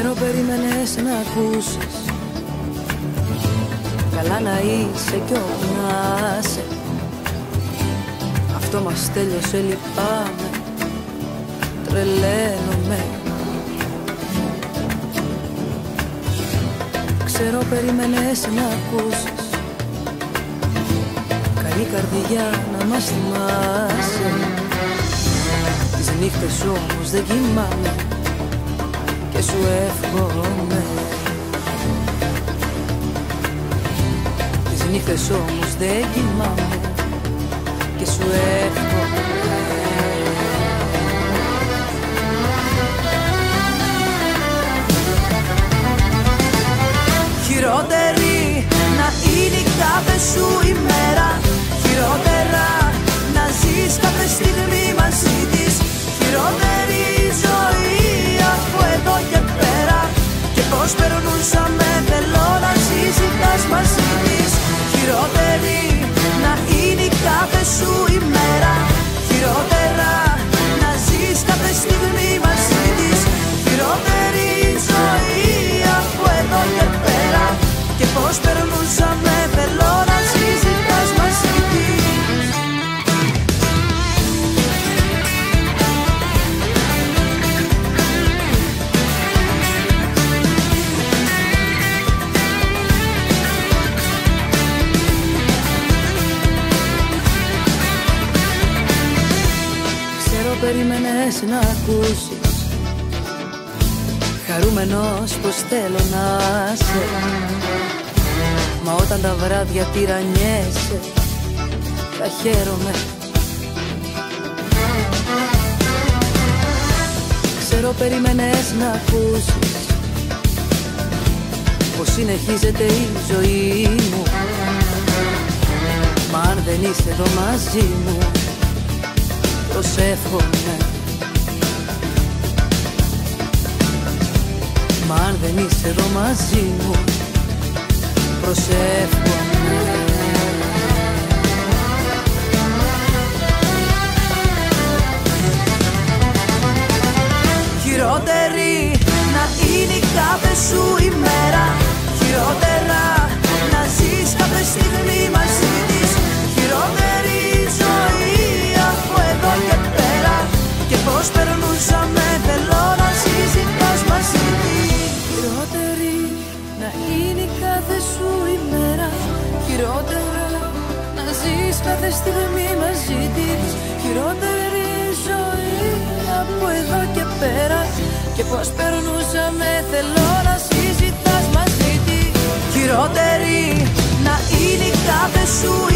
περίμενες να ακούσεις. Καλά να είσαι κι όπου να είσαι. Αυτό μας τέλειωσε λυπάμαι. Τρελαίνομαι. Ξέρω περίμενες να ακούσεις. Καλή καρδιά να μας θυμάσαι. Τις νύχτες όμως δεν κοιμάμαι Και σου εύχομαι. Τις νύχτες όμως δεν κοιμάμαι. Και σου εύχομαι περίμενες να ακούσεις. Χαρούμενος πως θέλω να σε. Μα όταν τα βράδια τυραννιέσαι Θα χαίρομαι. Ξέρω περίμενες να ακούσεις Πως συνεχίζεται η ζωή μου. Μα αν δεν είσαι εδώ μαζί μου Προσεύχομαι. Μα αν δεν είσαι εδώ μαζί μου Προσεύχομαι. Χειρότερη να είναι η κάθε σου ημέρα κάθε στιγμή μαζί της. Χειρότερη ζωή από εδώ και πέρα. Και πως περνούσαμε θέλω να συζητάς μαζί της. Χειρότερη να είναι η κάθε σου